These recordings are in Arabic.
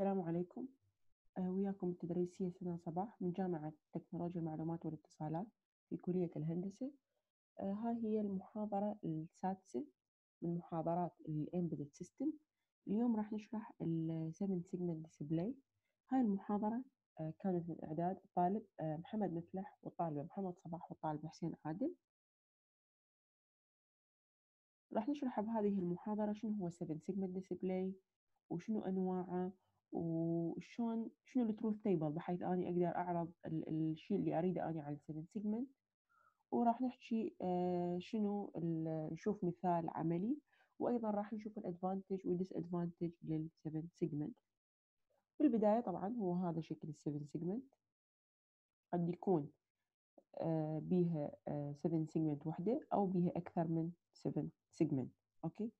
السلام عليكم. آه، وياكم التدريسية سنة صباح من جامعة تكنولوجيا المعلومات والاتصالات في كلية الهندسة. آه، هاي هي المحاضرة السادسة من محاضرات ال Embedded System. اليوم راح نشرح ال 7 Segment Display. هاي المحاضرة آه، كانت من إعداد الطالب محمد مفلح والطالبة محمد صباح والطالب حسين عادل. راح نشرح بهذه المحاضرة شنو هو 7 Segment Display وشنو أنواعه وشلون شنو ال truth table بحيث أني أقدر أعرض الشيء اللي أريده أني على ال seven segment وراح نحكي آه، شنو نشوف مثال عملي. وأيضا راح نشوف ال advantage وال disadvantage لل seven segment في البدايه طبعا هو هذا شكل السيفن سيجمنت قد يكون آه، بيها 7 segment وحدة أو بيها أكثر من 7 segment أوكي؟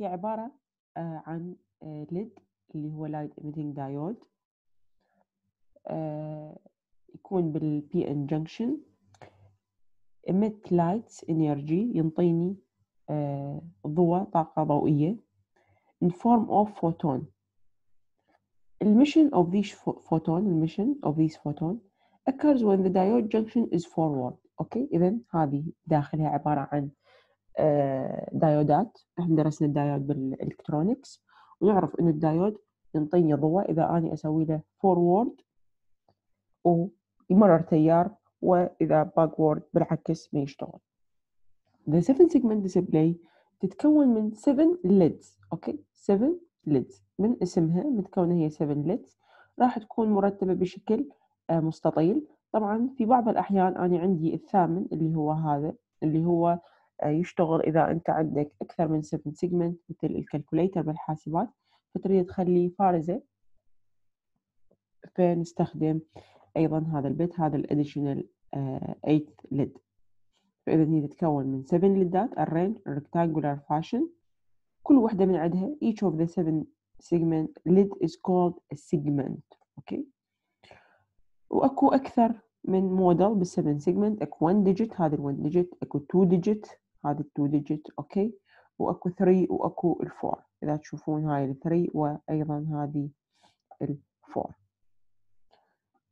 هي عبارة آه، عن ليد اللي هو لايت diode آه يكون بالبي ان جنكشن emit lights energy ينطيني آه ضوء طاقة ضوئية in form of photon emission of these photon emission of these photon occurs when the diode junction is forward أوكي اذا هذه داخلها عبارة عن آه دايودات إحنا درسنا ال diode بال electronics ونعرف إن الدايود ينطيني ضوء إذا آني أسوي له forward ويمرر تيار وإذا backward بالعكس ما يشتغل. The 7 segment display تتكون من 7 LEDs أوكي؟ 7 LEDs من اسمها متكونة هي 7 LEDs راح تكون مرتبة بشكل آه، مستطيل. طبعا في بعض الأحيان أنا عندي الثامن اللي هو هذا اللي هو يشتغل إذا أنت عندك أكثر من 7 segment مثل ال calculator بالحاسبات فتريد تخلي فارزة. فنستخدم أيضا هذا ال bit هذا ال additional 8 LED فإذا هي تتكون من 7 ليدات arranged rectangular fashion. كل واحدة من عندها each of the 7 segment LED is called a segment. أوكي؟ وأكو أكثر من موديل بال7 segment أكو 1 digit هذا ال 1 digit أكو 2 digit. هذا ال 2 digit أوكي؟ وأكو 3 وأكو ال four إذا تشوفون هاي ال 3 وأيضا هذه ال 4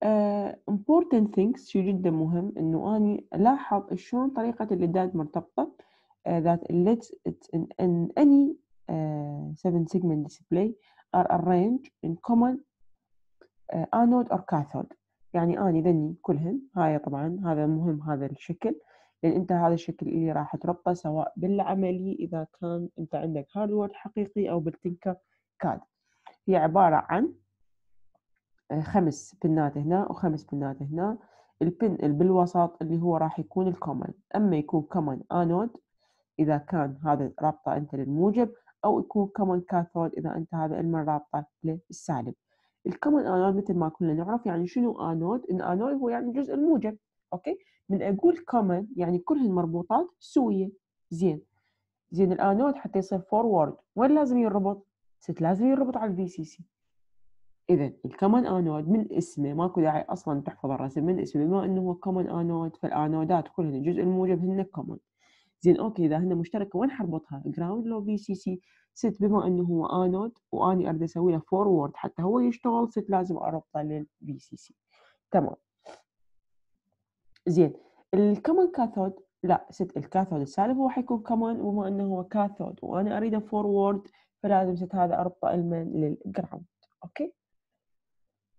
uh, important things شيء جدا مهم إنه أني ألاحظ شلون طريقة الليدات مرتبطة. uh, that lets in, in any uh, 7 segment display are arranged in common uh, anode or cathode. يعني أني ذني كلهن. هاي طبعا هذا مهم هذا الشكل. لأن أنت هذا الشكل اللي راح تربطه سواء بالعملي إذا كان أنت عندك هاردوير حقيقي أو بالتنكر كاد هي عبارة عن آه، خمس بنات هنا وخمس بنات هنا. ال pin اللي بالوسط اللي هو راح يكون ال common أما يكون common anode إذا كان هذا رابطة أنت للموجب أو يكون common cathode إذا أنت هذا المن رابطة للسالب. ال common anode مثل ما كلنا نعرف يعني شنو انود إن انود هو يعني الجزء الموجب. أوكي؟ من أقول common يعني كلهن مربوطات سوية. زين. زين الانود حتى يصير forward وين لازم يربط؟ ست لازم يربط على ال VCC اذا ال common anode من اسمه ماكو داعي أصلا تحفظ الرسم من اسمه بما إنه هو common anode فالأنودات كلهن الجزء الموجب هن common زين أوكي إذا هن مشتركة وين حربطها؟ ground لو VCC ست بما إنه هو انود وأني أريد أسوي له forward حتى هو يشتغل ست لازم أربطه لل VCC تمام. زين. ال common cathode لا ست ال cathode السالب هو حيكون common وبما إنه هو cathode وأنا اريده forward فلازم ست هذا اربطه المن لل ground okay؟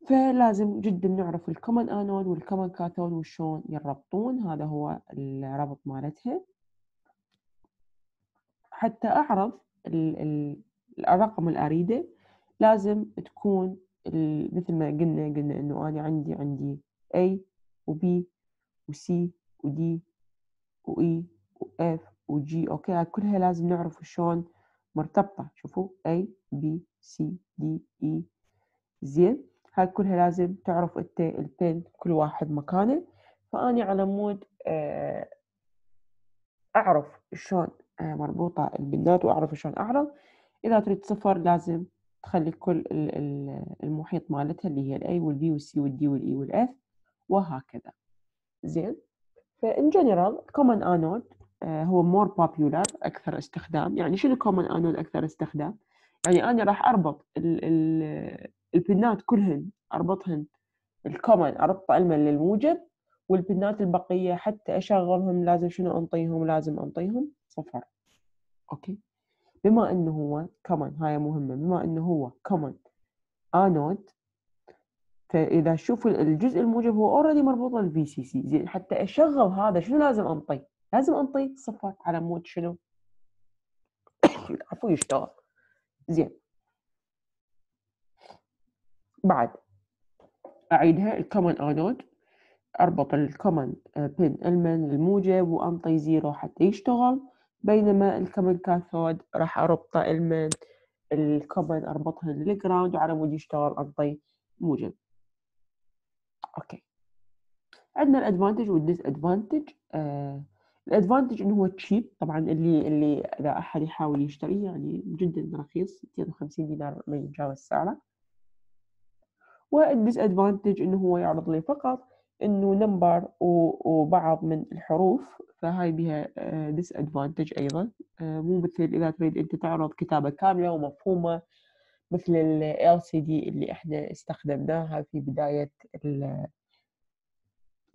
فلازم جدا نعرف ال common anode وال common cathode وشون يربطون. هذا هو الربط مالتها حتى اعرض الرقم اللي أريده لازم تكون مثل ما قلنا قلنا إنه أنا عندي عندي A و B وسي ودي وإي و F و G okay كلها لازم نعرف شلون مرتبطة. شوفوا؟ A B C D E. زين؟ هاي كلها لازم تعرف أنت ال pin كل واحد مكانه. فأني على مود آه، أعرف شلون آه، مربوطة ال pin ات وأعرف شلون أعرض. إذا تريد صفر لازم تخلي كل المحيط مالتها اللي هي الاي والبي والسي والدي والاي والاف وهكذا. زين. ف in general anode آه، هو more popular أكثر استخدام. يعني شنو common anode أكثر استخدام؟ يعني أنا راح أربط ال ال ال pin ات كلهن أربطهن ال common اربط المن للموجب وال pin ات البقية حتى أشغلهم لازم شنو أنطيهم؟ لازم أنطيهم صفر. okay؟ بما إنه هو common هاي مهمة. بما إنه هو كومن انود فإذا شوف الجزء الموجب هو already مربوط بال VCC زين حتى أشغل هذا شنو لازم أنطي؟ لازم أنطي صفر على مود شنو؟ عفوا يشتغل. زين. بعد أعيدها ال common anode أربط ال common pin المن الموجب وأنطي zero حتى يشتغل. بينما ال common cathode راح أربطه المن ال common أربطها لل ground وعلى مود يشتغل أنطي موجب. okay. عندنا ال advantage وال disadvantage آه ال advantage إنه هو cheap طبعا اللي اللي إذا أحد يحاول يشتريه يعني جدا رخيص 250 دينار ما يتجاوز سعره وال disadvantage إنه هو يعرض لي فقط إنه number وبعض من الحروف فهاي بها disadvantage أيضا. آه مو مثل إذا تريد أنت تعرض كتابة كاملة ومفهومة مثل ال LCD اللي إحنا استخدمناها في بداية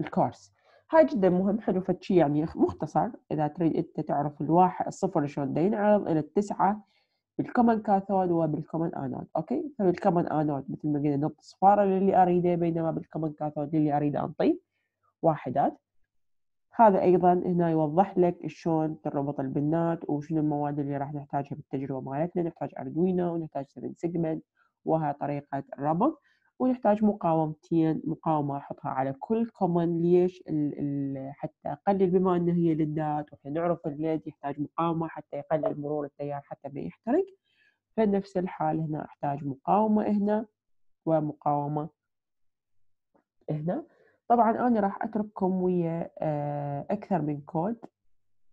ال course هاي جدا مهم حلو فتشي يعني مختصر. إذا تريد أنت تعرف الواحد الصفر شلون ينعرض إلى التسعة بال common cathode وبال common anode okay؟ فبال common anode مثل ما قلنا ننطي أصفارة للي أريده بينما بال common cathode للي أريده انطيه واحدات. هذا أيضا هنا يوضح لك شلون تربط ال pin ات وشنو المواد اللي راح نحتاجها بالتجربة مالتنا. نحتاج Arduino ونحتاج 7 segment وهي طريقة الربط. ونحتاج مقاومتين مقاومة أحطها على كل common ليش ال ال حتى أقلل بما أنه هي ليدات وإحنا نعرف ال LED يحتاج مقاومة حتى يقلل مرور التيار حتى ما يحترق. فنفس الحال هنا أحتاج مقاومة هنا ومقاومة هنا. طبعا أنا راح أترككم ويا آه، أكثر من كود.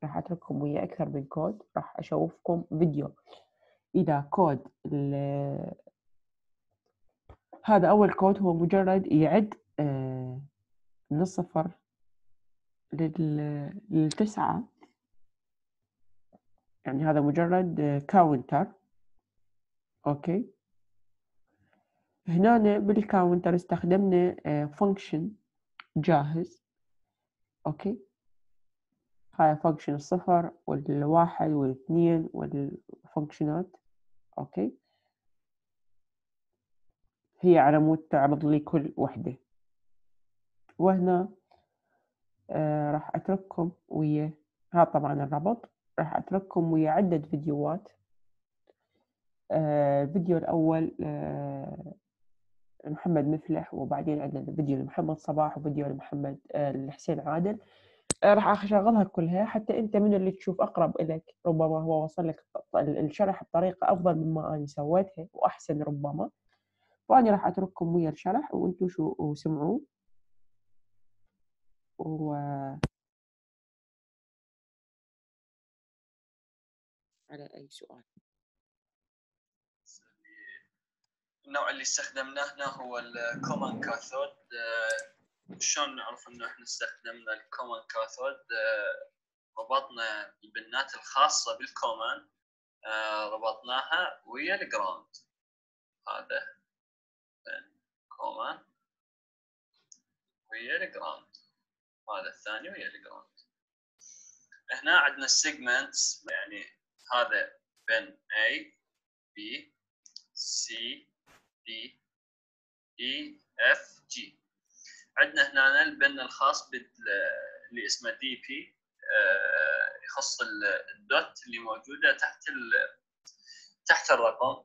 راح أترككم ويا أكثر من كود. راح أشوفكم فيديو. إذا كود هذا أول كود هو مجرد يعد آه، من الصفر للتسعة. يعني هذا مجرد counter Okay. هنا بال counter استخدمنا function جاهز. okay؟ هاي function الصفر والواحد والاثنين وال function ات okay؟ هي على مود تعرض لي كل وحدة. وهنا آه راح أترككم ويا هذا طبعا الربط. راح أترككم ويا عدة فيديوهات. آه الفيديو الأول آه محمد مفلح وبعدين عندنا فيديو لمحمد صباح وفيديو لمحمد آه، الحسين عادل. آه، راح أشغلها كلها حتى أنت من اللي تشوف أقرب لك ربما هو وصل لك الشرح بطريقة أفضل مما أنا سويتها وأحسن ربما. فاني راح أترككم ويا الشرح وأنتم شو وسمعوا و على أي سؤال. النوع اللي استخدمناه هنا هو ال common cathode شلون نعرف إنه إحنا استخدمنا ال common cathode ربطنا ال pin ات الخاصة بال common ربطناها ويا ال ground هذا common ويا ال ground هذا الثاني ويا ال ground هنا عندنا ال segments يعني هذا pin A B C D E F G. عندنا هنا ال pin الخاص اللي اسمه DP آه، يخص ال dot اللي موجودة تحت تحت الرقم.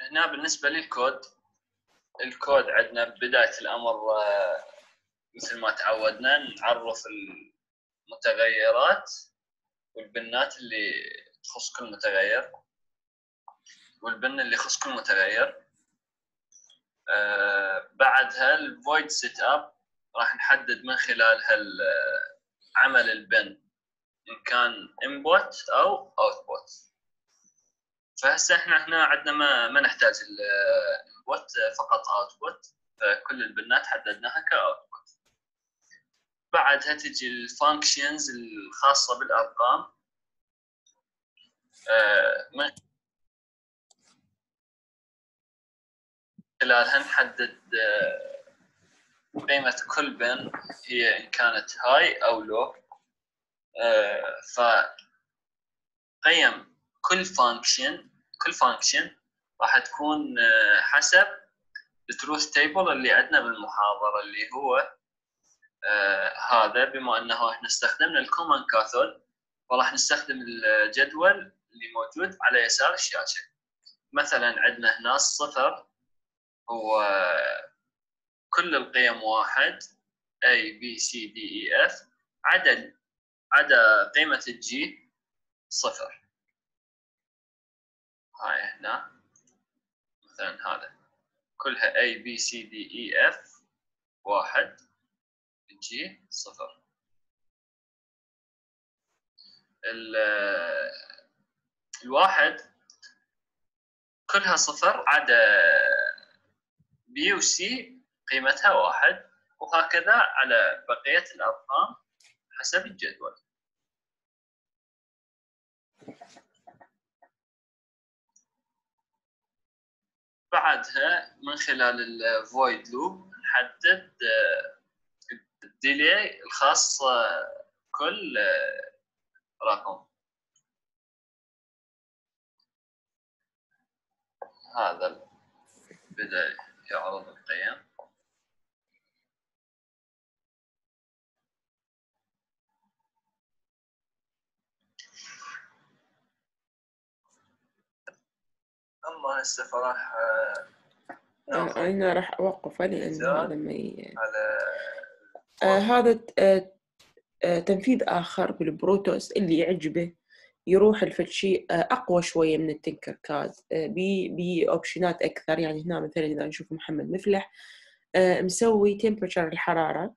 هنا بالنسبة لل code ال code عندنا بداية الأمر آه، مثل ما تعودنا نعرف المتغيرات وال pin ات اللي تخص كل متغير. وال pin اللي يخص كل متغير. آه بعدها ال void setup راح نحدد من خلالها عمل ال pin إن كان input أو output فهسه إحنا هنا عندنا ما ما نحتاج ال input فقط output فكل ال pin ات حددناها ك output بعدها تجي ال functions الخاصة بالأرقام؟ آه خلالها نحدد آه، قيمة كل pin هي إن كانت high أو low. ف قيم كل function كل function راح تكون آه، حسب ال truth table اللي عندنا بالمحاضرة اللي هو آه هذا. بما إنه إحنا استخدمنا ال common cathode فراح نستخدم الجدول اللي موجود على يسار الشاشة. مثلا عندنا هنا الصفر هو كل القيم واحد A B C D E F عدا عدا قيمة الجي صفر. هاي هنا مثلا هذا. كلها A B C D E F واحد جي صفر. الواحد كلها صفر عدا B و C قيمتها واحد وهكذا على بقية الأرقام حسب الجدول. بعدها من خلال ال void loop نحدد ال delay الخاص كل رقم. هذا بدأ يعرض القيم اما هسه فراح أنا راح اوقفه لأن هذا ما ي... على آه هذا آه آه تنفيذ آخر بال Proteus اللي يعجبه. يروح لفد شيء آه أقوى شوية من Tinkercad. آه بي بي option ات أكثر. يعني هنا مثلا إذا نشوف محمد مفلح آه مسوي temperature الحرارة.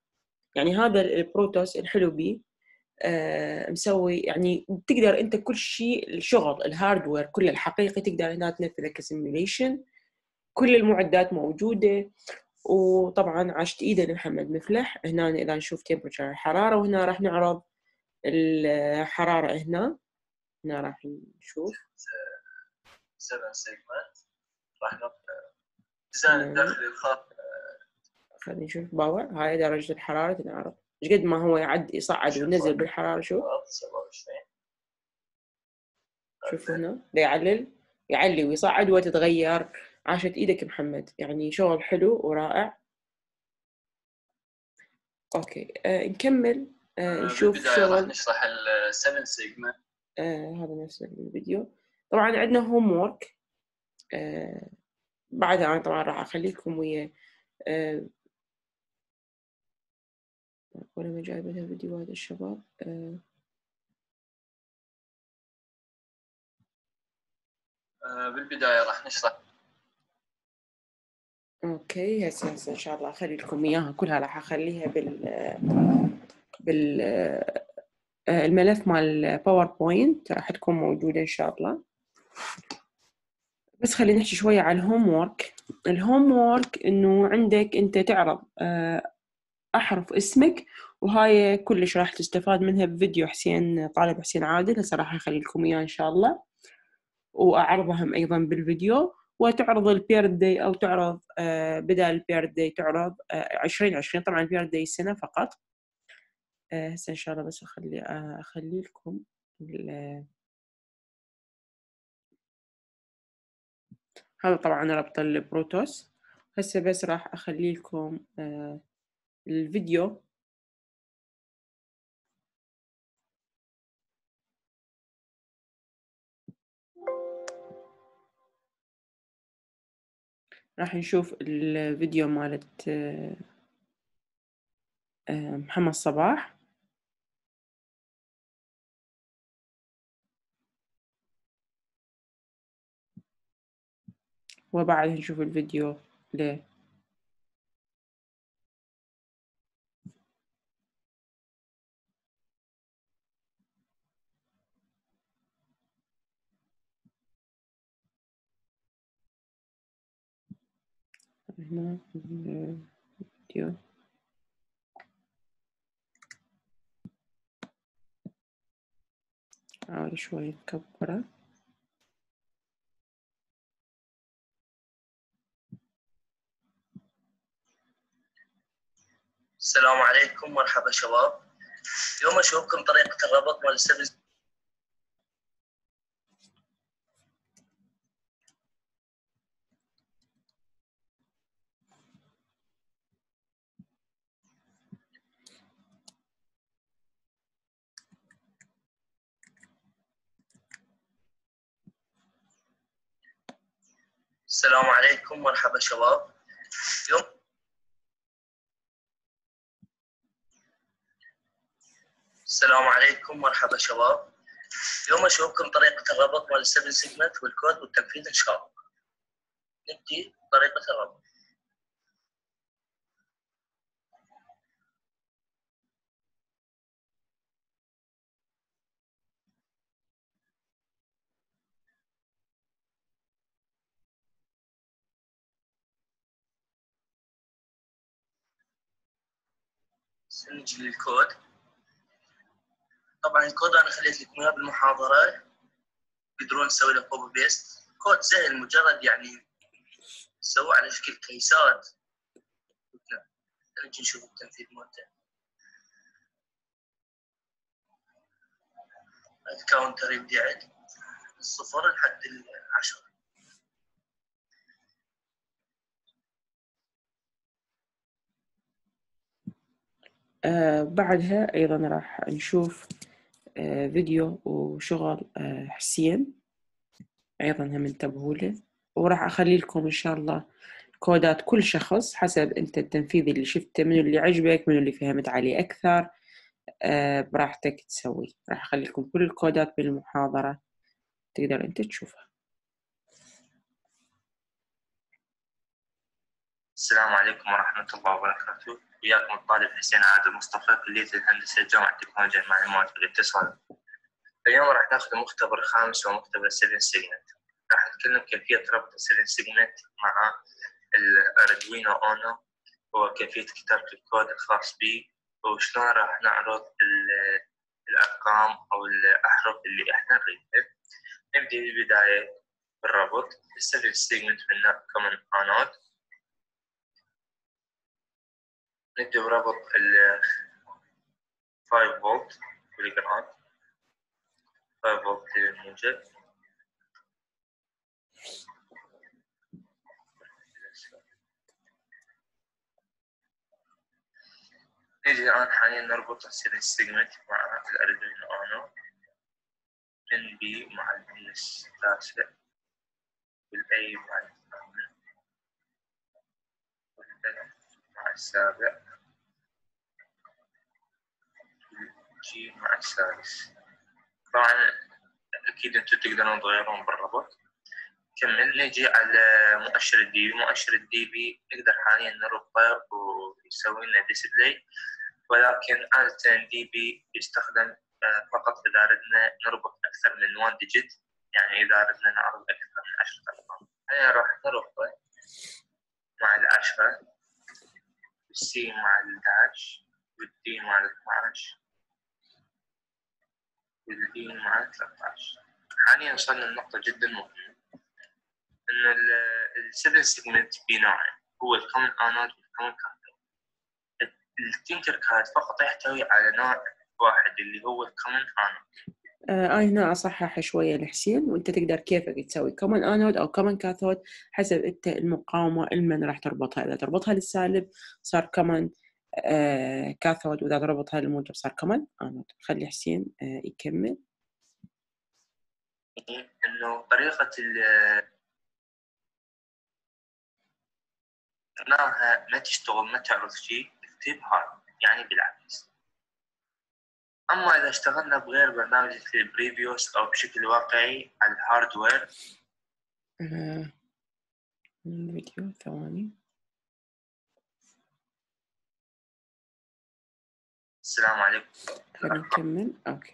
يعني هذا ال Proteus الحلو بيه مسوي يعني تقدر أنت كل شيء الشغل ال hardware كل الحقيقي تقدر هنا تنفذه ك simulation كل المعدات موجودة. وطبعا عاشت إيده لمحمد مفلح. هنا إذا نشوف temperature الحرارة وهنا راح نعرض الحراره هنا. هنا راح نشوف. 7 segment راح design داخلي الخط خلينا نشوف power. هاي درجة الحرارة تنعرض إيش قد ما هو يعد يصعد وينزل بالحرارة شوف. 27 شوف هنا. يعلل يعلي ويصعد وتتغير. عاشت إيدك محمد. يعني شغل حلو ورائع. okay. آه نكمل. آه نشوف راح شغل. نشرح ال 7 segment آه هذا نفس الفيديو. طبعا عندنا homework آه بعدها أنا طبعا راح أخليكم ويا آه ولا ما جايبه لها فيديوهات الشباب. آه بالبداية راح نشرح. okay هسه هسه إن شاء الله أخلي لكم إياها. كلها راح أخليها بال بال الملف مال PowerPoint راح تكون موجودة إن شاء الله. بس خلينا نحكي شوية على ال homework ال homework إنه عندك أنت تعرض أحرف اسمك وهاي كلش راح تستفاد منها بفيديو حسين طالب حسين عادل. هسه راح أخلي لكم إياه إن شاء الله. وأعرضهم أيضا بالفيديو. وتعرض ال birthday أو تعرض آه بدل ال birthday تعرض آه 2020 طبعا ال birthday فقط. هسه إن شاء الله بس أخلي آه أخلي لكم هذا طبعا ربط ال Proteus هسه بس راح أخلي لكم آه الفيديو. راح نشوف الفيديو مالت محمد صباح. وبعدها نشوف الفيديو. ل هنا الفيديو حاول شوي نكبره السلام عليكم مرحبا شباب. اليوم أشوفكم طريقة الربط مال السبن السلام عليكم مرحبا شباب. اليوم السلام عليكم مرحبا شباب. اليوم أشوفكم طريقة الربط مال السبن سيجمنت والكود والتنفيذ إن شاء الله. نبدي طريقة الربط. نجي للكود طبعا الكود أنا خليت لكم إياه بالمحاضرة. تقدرون تسوي له copy paste code سهل مجرد يعني تسوي على شكل case ات. نجي نشوف التنفيذ مالته. ال counter يبدي عد الصفر لحد العشرة آه بعدها أيضا راح نشوف فيديو وشغل آه حسين. أيضا هم انتبهوا له. وراح أخلي لكم إن شاء الله كودات كل شخص حسب أنت التنفيذ اللي شفته من اللي عجبك من اللي فهمت عليه أكثر آه براحتك تسوي. راح أخلي لكم كل الكودات بالمحاضرة تقدر أنت تشوفها. السلام عليكم ورحمة الله وبركاته. وياكم الطالب حسين عادل مصطفى كلية الهندسة جامعة تكنولوجيا المعلومات والاتصال. اليوم راح ناخذ مختبر خامس ومختبر 7 segment راح نتكلم كيفية ربط 7 segment مع ال Arduino Uno وكيفية كتابة الكود الخاص به وشلون راح نعرض الأرقام أو الأحرف اللي إحنا نريدها نبدأ بالبداية بالربط. 7 segment من common anode نبدأ بربط ال 5 فولت بال ground 5 فولت للموجب نجي الآن حاليا نربط السفن segment مع ال Arduino Uno إن B مع ال pin التاسع وال A مع الثامن وال F مع السابع وال G مع السادس طبعا أكيد أنتم تقدرون تغيرون بالربط. كمل نجي على مؤشر ال DP مؤشر ال DP نقدر حاليا نربطه ويسوي لنا display ولكن عادة DP يستخدم فقط إذا أردنا نربط أكثر من 1 digit يعني إذا أردنا نعرض أكثر من 10 أرقام هيا راح نربطه مع العشرة وال C مع ال 11 وال D مع ال 12 وال D مع ال 13 حاليا وصلنا لنقطة جدا مهمة إن ال seven segment بنوعين هو ال common anode وال common cathode Tinkercad فقط يحتوي على نوع واحد اللي هو ال common anode آه هنا أصحح شوية لحسين وأنت تقدر كيفك تسوي common anode أو common cathode حسب أنت المقاومة المن راح تربطها. إذا تربطها للسالب صار common آه cathode وإذا تربطها للموجب صار common anode خلي حسين آه يكمل. إنه طريقة انها ما تشتغل ما تعرض شيء اكتب hard يعني بالعكس. أما إذا اشتغلنا بغير برنامج مثل ال previous أو بشكل واقعي على ال hardware آه الفيديو ثواني. السلام عليكم. خلينا نكمل. الأرقام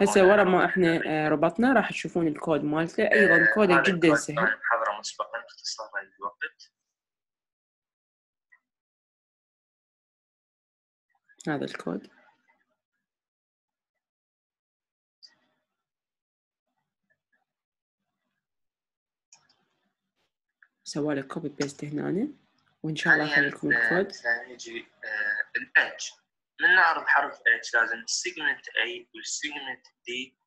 هسه ورا ما إحنا آه، ربطنا راح تشوفون الكود مالته أيضا كوده هذا جدا سهل. محاضرة مسبقا اختصارا للوقت هذا الكود. سوى لك copy paste هنا وإن شاء الله آه، الكود. مثلا يجي ال H من نعرض حرف H لازم ال segment A وال segment D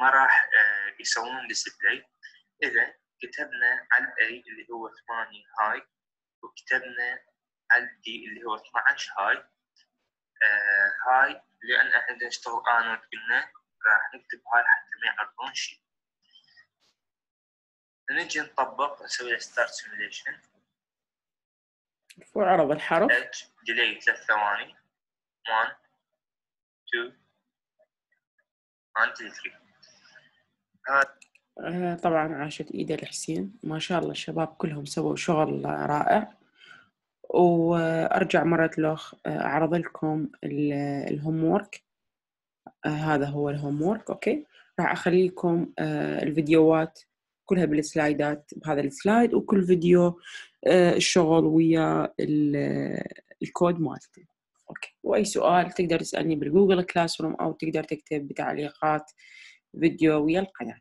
ما راح آه، يسوون display إذا كتبنا على ال A اللي هو 8 high وكتبنا على ال D اللي هو 12 high آه، هاي لأن إحنا نشتغل انود قلنا راح نكتب high حتى ما يعرضون شيء. نجي نطبق نسوي start simulation وعرض الحرف. H delay ثلاث ثواني. 1 2 1 2 3 هذا آه، طبعا عاشت ايده الحسين. ما شاء الله الشباب كلهم سووا شغل رائع. وأرجع مرة الاخ آه، أعرض لكم ال homework هذا هو ال homework okay. راح أخلي لكم آه، الفيديوهات كلها بال slide ات بهذا ال slide وكل فيديو آه، الشغل ويا ال- الكود مالته okay. وأي سؤال تقدر تسألني بال Google Classroom أو تقدر تكتب بتعليقات فيديو ويا القناة.